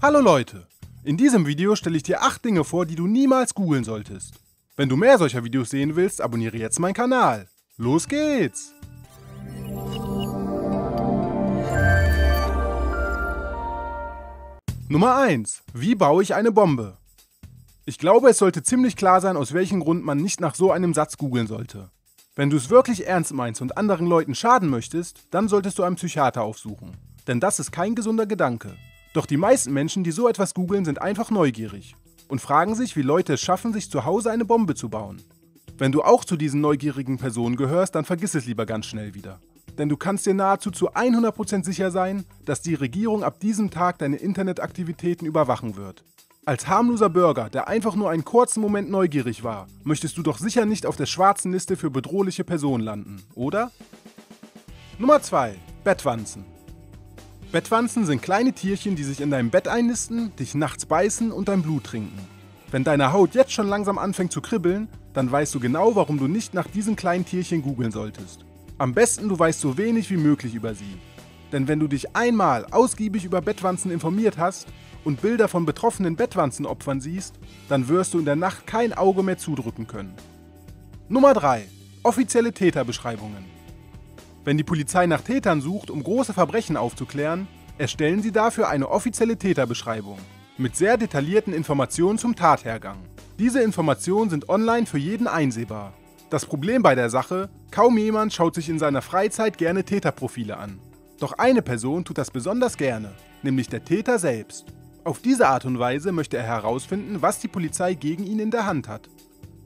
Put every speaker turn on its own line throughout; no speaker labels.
Hallo Leute! In diesem Video stelle ich dir 8 Dinge vor, die du niemals googeln solltest. Wenn du mehr solcher Videos sehen willst, abonniere jetzt meinen Kanal. Los geht's! Nummer 1. Wie baue ich eine Bombe? Ich glaube, es sollte ziemlich klar sein, aus welchem Grund man nicht nach so einem Satz googeln sollte. Wenn du es wirklich ernst meinst und anderen Leuten schaden möchtest, dann solltest du einen Psychiater aufsuchen. Denn das ist kein gesunder Gedanke. Doch die meisten Menschen, die so etwas googeln, sind einfach neugierig und fragen sich, wie Leute es schaffen, sich zu Hause eine Bombe zu bauen. Wenn du auch zu diesen neugierigen Personen gehörst, dann vergiss es lieber ganz schnell wieder. Denn du kannst dir nahezu zu 100% sicher sein, dass die Regierung ab diesem Tag deine Internetaktivitäten überwachen wird. Als harmloser Bürger, der einfach nur einen kurzen Moment neugierig war, möchtest du doch sicher nicht auf der schwarzen Liste für bedrohliche Personen landen, oder? Nummer 2. Bettwanzen. Bettwanzen sind kleine Tierchen, die sich in deinem Bett einnisten, dich nachts beißen und dein Blut trinken. Wenn deine Haut jetzt schon langsam anfängt zu kribbeln, dann weißt du genau, warum du nicht nach diesen kleinen Tierchen googeln solltest. Am besten du weißt so wenig wie möglich über sie. Denn wenn du dich einmal ausgiebig über Bettwanzen informiert hast und Bilder von betroffenen Bettwanzenopfern siehst, dann wirst du in der Nacht kein Auge mehr zudrücken können. Nummer 3. Offizielle Täterbeschreibungen. Wenn die Polizei nach Tätern sucht, um große Verbrechen aufzuklären, erstellen sie dafür eine offizielle Täterbeschreibung mit sehr detaillierten Informationen zum Tathergang. Diese Informationen sind online für jeden einsehbar. Das Problem bei der Sache, kaum jemand schaut sich in seiner Freizeit gerne Täterprofile an. Doch eine Person tut das besonders gerne, nämlich der Täter selbst. Auf diese Art und Weise möchte er herausfinden, was die Polizei gegen ihn in der Hand hat.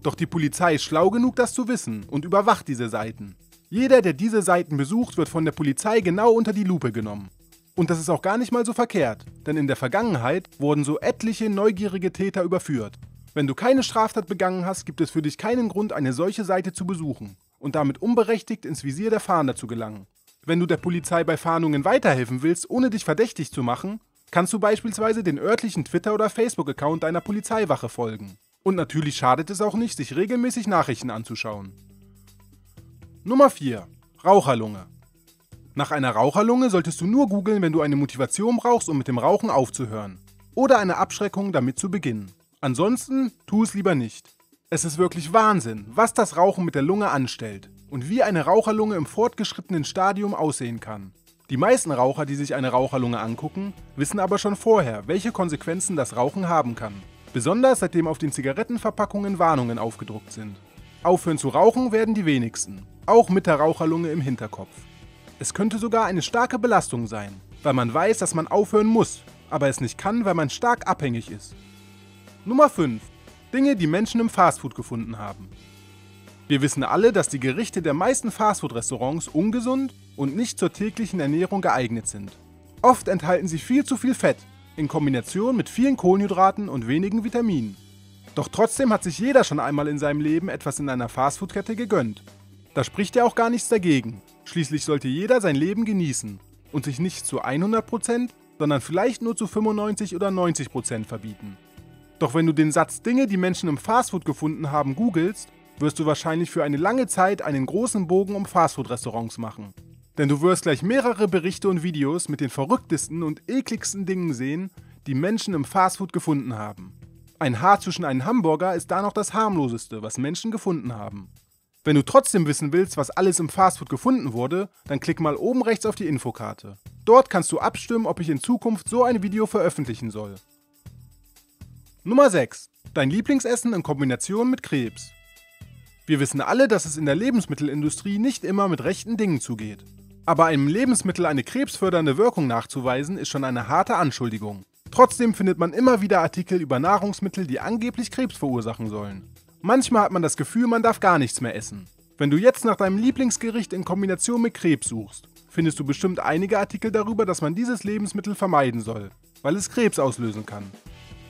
Doch die Polizei ist schlau genug, das zu wissen und überwacht diese Seiten. Jeder, der diese Seiten besucht, wird von der Polizei genau unter die Lupe genommen. Und das ist auch gar nicht mal so verkehrt, denn in der Vergangenheit wurden so etliche neugierige Täter überführt. Wenn du keine Straftat begangen hast, gibt es für dich keinen Grund, eine solche Seite zu besuchen und damit unberechtigt ins Visier der Fahnder zu gelangen. Wenn du der Polizei bei Fahndungen weiterhelfen willst, ohne dich verdächtig zu machen, kannst du beispielsweise den örtlichen Twitter- oder Facebook-Account deiner Polizeiwache folgen. Und natürlich schadet es auch nicht, sich regelmäßig Nachrichten anzuschauen. Nummer 4. Raucherlunge. Nach einer Raucherlunge solltest du nur googeln, wenn du eine Motivation brauchst, um mit dem Rauchen aufzuhören. Oder eine Abschreckung, damit zu beginnen. Ansonsten tu es lieber nicht. Es ist wirklich Wahnsinn, was das Rauchen mit der Lunge anstellt und wie eine Raucherlunge im fortgeschrittenen Stadium aussehen kann. Die meisten Raucher, die sich eine Raucherlunge angucken, wissen aber schon vorher, welche Konsequenzen das Rauchen haben kann. Besonders seitdem auf den Zigarettenverpackungen Warnungen aufgedruckt sind. Aufhören zu rauchen werden die wenigsten auch mit der Raucherlunge im Hinterkopf. Es könnte sogar eine starke Belastung sein, weil man weiß, dass man aufhören muss, aber es nicht kann, weil man stark abhängig ist. Nummer 5. Dinge, die Menschen im Fastfood gefunden haben. Wir wissen alle, dass die Gerichte der meisten Fastfood-Restaurants ungesund und nicht zur täglichen Ernährung geeignet sind. Oft enthalten sie viel zu viel Fett, in Kombination mit vielen Kohlenhydraten und wenigen Vitaminen. Doch trotzdem hat sich jeder schon einmal in seinem Leben etwas in einer Fastfood-Kette gegönnt da spricht ja auch gar nichts dagegen. Schließlich sollte jeder sein Leben genießen und sich nicht zu 100%, sondern vielleicht nur zu 95 oder 90% verbieten. Doch wenn du den Satz Dinge, die Menschen im Fastfood gefunden haben, googelst, wirst du wahrscheinlich für eine lange Zeit einen großen Bogen um Fastfood-Restaurants machen. Denn du wirst gleich mehrere Berichte und Videos mit den verrücktesten und ekligsten Dingen sehen, die Menschen im Fastfood gefunden haben. Ein Haar zwischen einen Hamburger ist da noch das harmloseste, was Menschen gefunden haben. Wenn du trotzdem wissen willst, was alles im Fastfood gefunden wurde, dann klick mal oben rechts auf die Infokarte. Dort kannst du abstimmen, ob ich in Zukunft so ein Video veröffentlichen soll. Nummer 6. Dein Lieblingsessen in Kombination mit Krebs. Wir wissen alle, dass es in der Lebensmittelindustrie nicht immer mit rechten Dingen zugeht. Aber einem Lebensmittel eine krebsfördernde Wirkung nachzuweisen, ist schon eine harte Anschuldigung. Trotzdem findet man immer wieder Artikel über Nahrungsmittel, die angeblich Krebs verursachen sollen. Manchmal hat man das Gefühl, man darf gar nichts mehr essen. Wenn du jetzt nach deinem Lieblingsgericht in Kombination mit Krebs suchst, findest du bestimmt einige Artikel darüber, dass man dieses Lebensmittel vermeiden soll, weil es Krebs auslösen kann.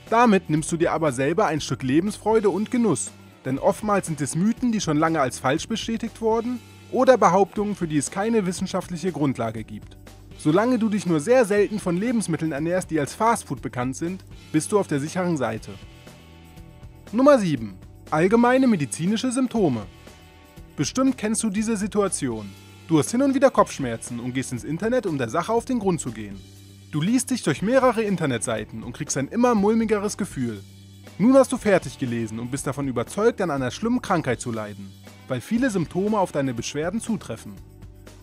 Damit nimmst du dir aber selber ein Stück Lebensfreude und Genuss, denn oftmals sind es Mythen, die schon lange als falsch bestätigt wurden, oder Behauptungen, für die es keine wissenschaftliche Grundlage gibt. Solange du dich nur sehr selten von Lebensmitteln ernährst, die als Fastfood bekannt sind, bist du auf der sicheren Seite. Nummer 7. Allgemeine medizinische Symptome. Bestimmt kennst du diese Situation. Du hast hin und wieder Kopfschmerzen und gehst ins Internet, um der Sache auf den Grund zu gehen. Du liest dich durch mehrere Internetseiten und kriegst ein immer mulmigeres Gefühl. Nun hast du fertig gelesen und bist davon überzeugt, an einer schlimmen Krankheit zu leiden, weil viele Symptome auf deine Beschwerden zutreffen.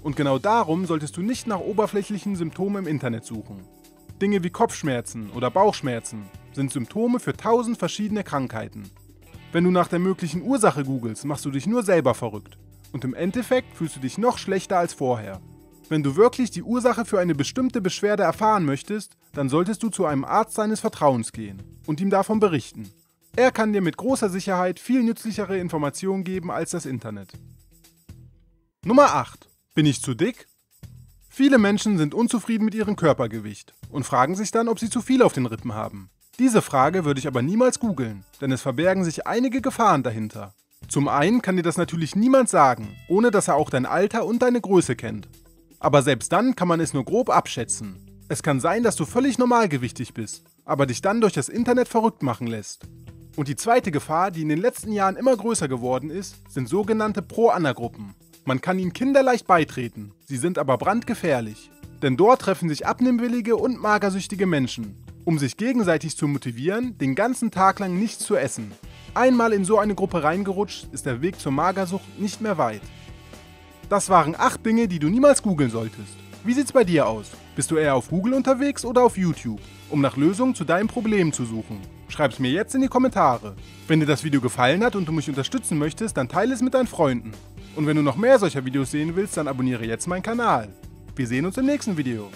Und genau darum solltest du nicht nach oberflächlichen Symptomen im Internet suchen. Dinge wie Kopfschmerzen oder Bauchschmerzen sind Symptome für tausend verschiedene Krankheiten. Wenn du nach der möglichen Ursache googelst, machst du dich nur selber verrückt. Und im Endeffekt fühlst du dich noch schlechter als vorher. Wenn du wirklich die Ursache für eine bestimmte Beschwerde erfahren möchtest, dann solltest du zu einem Arzt seines Vertrauens gehen und ihm davon berichten. Er kann dir mit großer Sicherheit viel nützlichere Informationen geben als das Internet. Nummer 8. Bin ich zu dick? Viele Menschen sind unzufrieden mit ihrem Körpergewicht und fragen sich dann, ob sie zu viel auf den Rippen haben. Diese Frage würde ich aber niemals googeln, denn es verbergen sich einige Gefahren dahinter. Zum einen kann dir das natürlich niemand sagen, ohne dass er auch dein Alter und deine Größe kennt. Aber selbst dann kann man es nur grob abschätzen. Es kann sein, dass du völlig normalgewichtig bist, aber dich dann durch das Internet verrückt machen lässt. Und die zweite Gefahr, die in den letzten Jahren immer größer geworden ist, sind sogenannte Pro-Anna-Gruppen. Man kann ihnen kinderleicht beitreten, sie sind aber brandgefährlich. Denn dort treffen sich abnehmwillige und magersüchtige Menschen, um sich gegenseitig zu motivieren, den ganzen Tag lang nichts zu essen. Einmal in so eine Gruppe reingerutscht, ist der Weg zur Magersucht nicht mehr weit. Das waren 8 Dinge, die du niemals googeln solltest. Wie sieht's bei dir aus? Bist du eher auf Google unterwegs oder auf YouTube, um nach Lösungen zu deinem Problem zu suchen? Schreib's mir jetzt in die Kommentare. Wenn dir das Video gefallen hat und du mich unterstützen möchtest, dann teile es mit deinen Freunden. Und wenn du noch mehr solcher Videos sehen willst, dann abonniere jetzt meinen Kanal. Wir sehen uns im nächsten Video.